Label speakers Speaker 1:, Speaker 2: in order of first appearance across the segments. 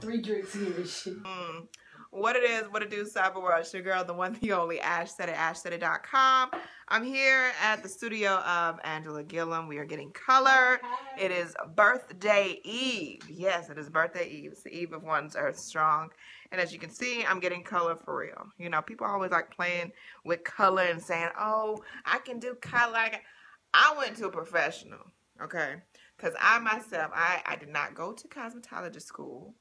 Speaker 1: three drinks here. Shit.
Speaker 2: Mm. What it is, what it do, Cyber World. It's your girl, the one, the only, Ash said it, ashsaidit.com. I'm here at the studio of Angela Gillam. We are getting color. It is birthday eve. Yes, it is birthday eve. It's the eve of one's Earth Strong. And as you can see, I'm getting color for real. You know, people always like playing with color and saying, oh, I can do color. I went to a professional, okay? Because I myself, I, I did not go to cosmetology school.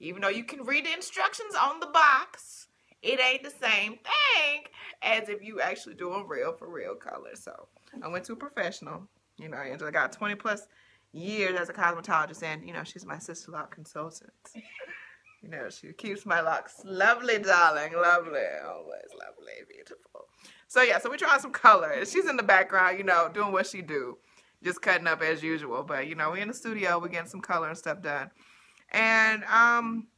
Speaker 2: Even though you can read the instructions on the box, it ain't the same thing as if you actually doing real for real color. So I went to a professional. You know, Angela got 20 plus years as a cosmetologist, and you know, she's my Sisterlock consultant. You know, she keeps my locks lovely, darling, lovely, always lovely, beautiful. So yeah, so we trying some color. She's in the background, you know, doing what she do, just cutting up as usual. But you know, we're in the studio, we're getting some color and stuff done. And um,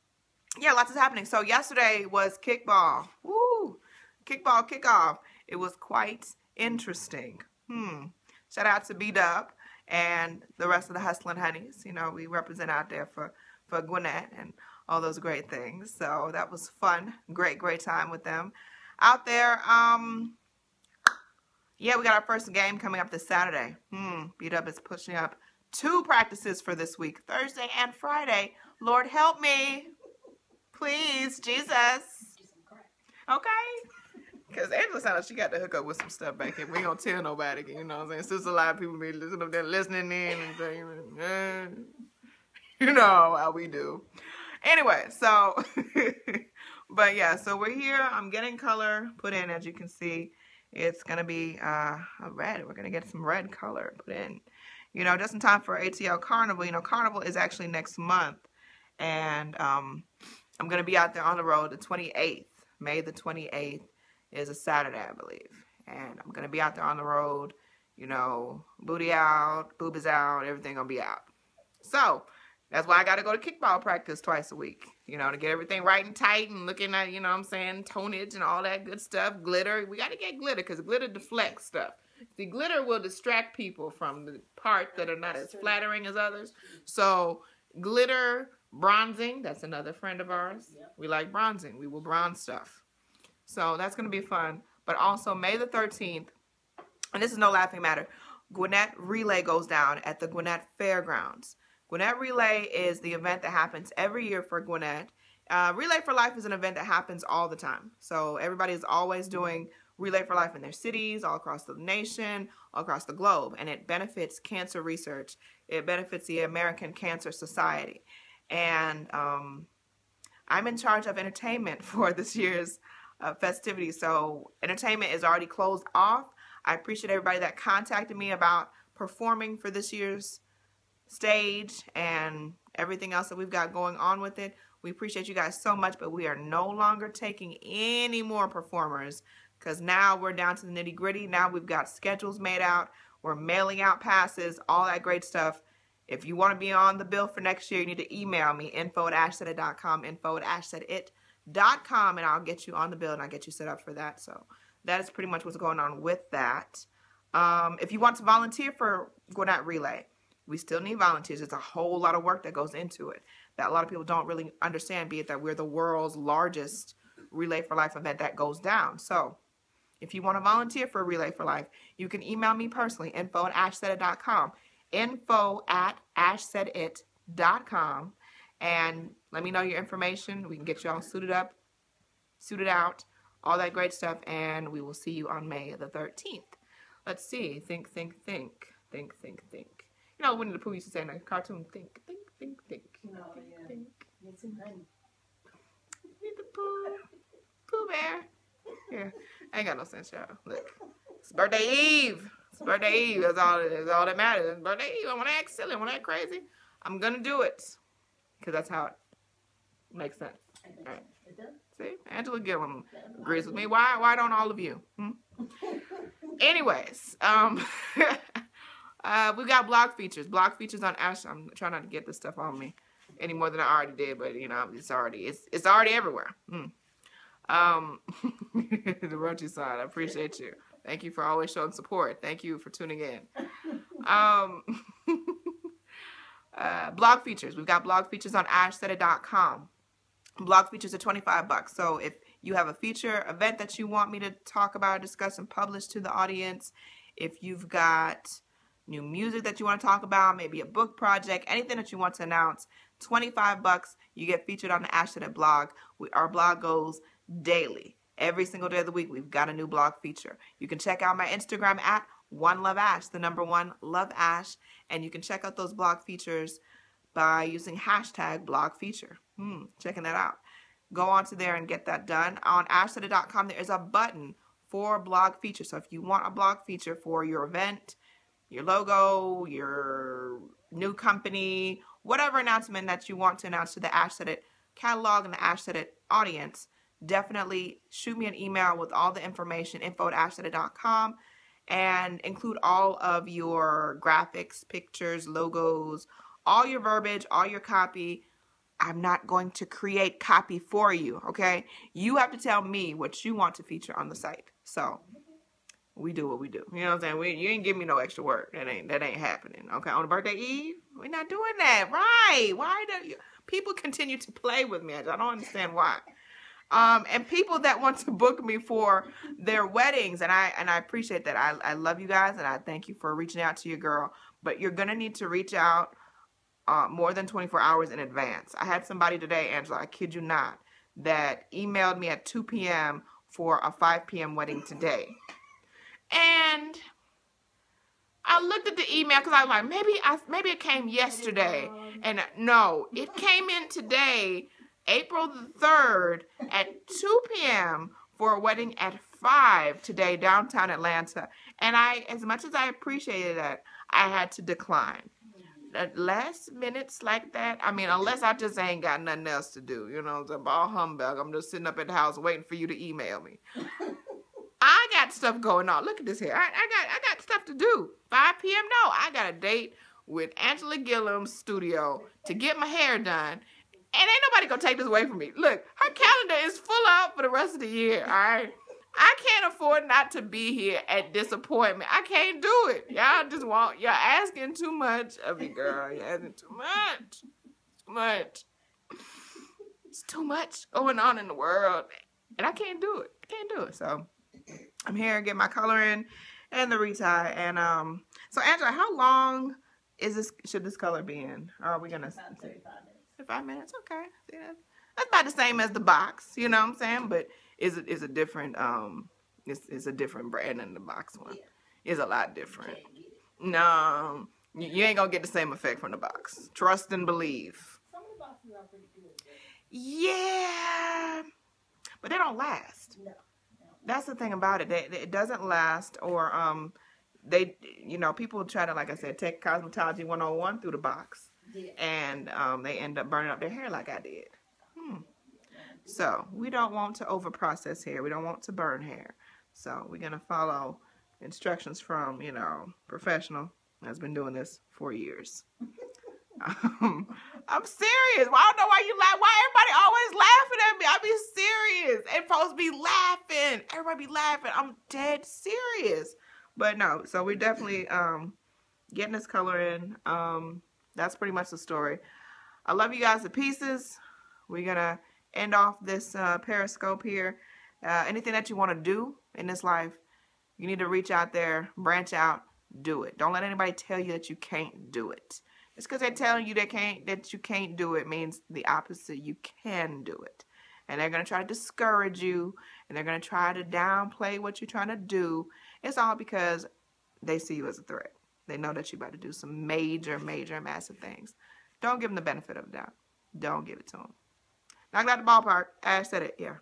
Speaker 2: yeah, lots is happening. So yesterday was kickball. Woo! Kickball kickoff. It was quite interesting. Hmm. Shout out to B Dub and the rest of the Hustling Honeys. You know, we represent out there for, for Gwinnett and all those great things. So that was fun. Great, great time with them. Out there, um, yeah, we got our first game coming up this Saturday. Hmm. B Dub is pushing up two practices for this week, Thursday and Friday. Lord help me. Please, Jesus. Okay? Because Angela sounded like she got to hook up with some stuff back here. We gonna tell nobody, you know what I'm saying? Since a lot of people be listening, up there listening in and saying, eh. you know how we do. Anyway, so, but yeah, so we're here. I'm getting color put in, as you can see. It's gonna be uh, a red. We're gonna get some red color put in you know, just in time for ATL Carnival. You know, Carnival is actually next month. And um, I'm going to be out there on the road the 28th. May the 28th is a Saturday, I believe. And I'm going to be out there on the road. You know, booty out, boob is out, everything going to be out. So, that's why I got to go to kickball practice twice a week, you know, to get everything right and tight and looking at, you know what I'm saying, tonage and all that good stuff, glitter. We got to get glitter because glitter deflects stuff. The glitter will distract people from the parts that are not as flattering as others. So glitter bronzing, that's another friend of ours. We like bronzing. We will bronze stuff. So that's going to be fun. But also May the 13th, and this is no laughing matter, Gwinnett Relay goes down at the Gwinnett Fairgrounds. Gwinnett Relay is the event that happens every year for Gwinnett. Uh, Relay for Life is an event that happens all the time. So everybody is always doing Relay for Life in their cities, all across the nation, all across the globe. And it benefits cancer research. It benefits the American Cancer Society. And um, I'm in charge of entertainment for this year's uh, festivities. So entertainment is already closed off. I appreciate everybody that contacted me about performing for this year's stage and everything else that we've got going on with it. We appreciate you guys so much, but we are no longer taking any more performers because now we're down to the nitty gritty. Now we've got schedules made out. We're mailing out passes, all that great stuff. If you want to be on the bill for next year, you need to email me, info at ashsaidit.com, info at ashsaidit.com, and I'll get you on the bill and I'll get you set up for that. So that is pretty much what's going on with that. Um, if you want to volunteer for Gwinnett Relay, we still need volunteers. It's a whole lot of work that goes into it that a lot of people don't really understand, be it that we're the world's largest Relay for Life event that goes down. So if you want to volunteer for Relay for Life, you can email me personally, info at ashsaidit.com. Info at ashsaidit.com. And let me know your information. We can get you all suited up, suited out, all that great stuff. And we will see you on May the 13th. Let's see. Think, think, think. Think, think, think. You know, Winnie the Pooh used to say in a cartoon, think, think, think, think.
Speaker 1: No,
Speaker 2: think,
Speaker 1: yeah.
Speaker 2: think.
Speaker 1: Some honey.
Speaker 2: Winnie the Pooh. Pooh Bear. Yeah. I ain't got no sense, y'all. Look. It's birthday eve. It's birthday eve. That's all, that's all that matters. It's birthday eve. I want to act silly. I want to act crazy. I'm going to do it. Because that's how it makes sense. All right. See? Angela Gillam agrees with me. Why Why don't all of you? Hmm? Anyways, um, uh, we got blog features. Blog features on Ash. I'm trying not to get this stuff on me any more than I already did, but you know, it's already it's it's already everywhere. Hmm. Um, the Rochi side, I appreciate you. Thank you for always showing support. Thank you for tuning in. Um, uh, blog features. We've got blog features on ashsaidit.com. Blog features are 25 bucks. So if you have a feature event that you want me to talk about, discuss, and publish to the audience, if you've got new music that you want to talk about, maybe a book project, anything that you want to announce, 25 bucks, you get featured on the Ash blog. We, our blog goes daily. Every single day of the week, we've got a new blog feature. You can check out my Instagram at one love ash, the number one love ash, and you can check out those blog features by using hashtag blog feature. Hmm, checking that out. Go on to there and get that done. On ashsaidit.com, there is a button for blog feature. So if you want a blog feature for your event, your logo, your new company, whatever announcement that you want to announce to the Ash catalog and the Ash audience, definitely shoot me an email with all the information, info at ashsaidit.com, and include all of your graphics, pictures, logos, all your verbiage, all your copy. I'm not going to create copy for you, okay? You have to tell me what you want to feature on the site. So, we do what we do. You know what I'm saying? We, you ain't give me no extra work. That ain't that ain't happening. Okay, on the birthday eve, we're not doing that. Right? Why do you, people continue to play with me? I don't understand why. Um, and people that want to book me for their weddings, and I and I appreciate that. I I love you guys, and I thank you for reaching out to your girl. But you're gonna need to reach out uh, more than 24 hours in advance. I had somebody today, Angela. I kid you not, that emailed me at 2 p.m. for a 5 p.m. wedding today. And I looked at the email because I was like, maybe I maybe it came yesterday. And no, it came in today, April the 3rd at 2 p.m. for a wedding at 5 today, downtown Atlanta. And I, as much as I appreciated that, I had to decline. last minutes like that, I mean, unless I just ain't got nothing else to do, you know, it's all humbug. I'm just sitting up at the house waiting for you to email me. Stuff going on. Look at this here. I, I got I got stuff to do. 5 p.m. No, I got a date with Angela Gillam's studio to get my hair done. And ain't nobody gonna take this away from me. Look, her calendar is full up for the rest of the year, all right? I can't afford not to be here at disappointment. I can't do it. Y'all just want, y'all asking too much of me, girl. You're asking too much. Too much. It's too much going on in the world. And I can't do it. I can't do it. So I'm here to get my color in and the retie. And um, so Angela, how long is this? Should this color be in? Or are we gonna?
Speaker 1: About 35 minutes.
Speaker 2: Five minutes. Okay. That? That's about the same as the box. You know what I'm saying? But is it is a different um? It's, it's a different brand than the box one.
Speaker 1: Yeah.
Speaker 2: It's a lot different.
Speaker 1: Can't get it.
Speaker 2: No, you, you ain't gonna get the same effect from the box. Trust and believe.
Speaker 1: Some of the boxes are pretty good.
Speaker 2: Yeah, but they don't last.
Speaker 1: No.
Speaker 2: That's the thing about it. They, it doesn't last, or um, they, you know, people try to, like I said, take cosmetology 101 through the box,
Speaker 1: Yeah.
Speaker 2: and um, they end up burning up their hair like I did. Hmm. So we don't want to over process hair. We don't want to burn hair. So we're gonna follow instructions from, you know, professional that's been doing this for years. Um, I'm serious. Well, I don't know why you laugh. Why everybody always laughing at me? I be serious. And folks be laughing. Everybody be laughing. I'm dead serious. But no, so we're definitely um getting this color in. Um, that's pretty much the story. I love you guys to pieces. We're gonna end off this uh, periscope here. Uh, anything that you want to do in this life, you need to reach out there, branch out, do it. Don't let anybody tell you that you can't do it. Just because they're telling you they can't that you can't do it means the opposite. You can do it. And they're gonna try to discourage you and they're gonna try to downplay what you're trying to do. It's all because they see you as a threat. They know that you're about to do some major, major, massive things. Don't give them the benefit of the doubt. Don't give it to them. Knock it out the ballpark. Ash said it. Yeah.